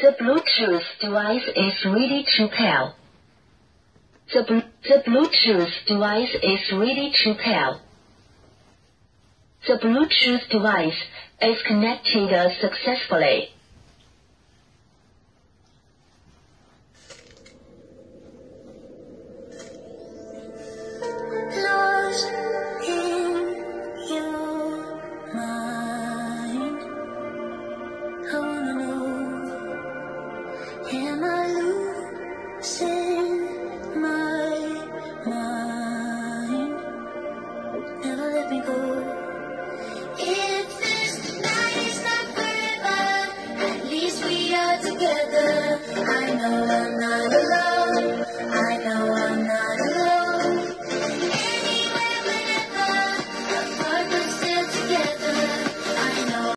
The Bluetooth device is ready to pair. The, bl the Bluetooth device is ready to pair. The Bluetooth device is connected successfully. Lost in you, Am I losing my mind? Never let me go. If this night is not forever, at least we are together.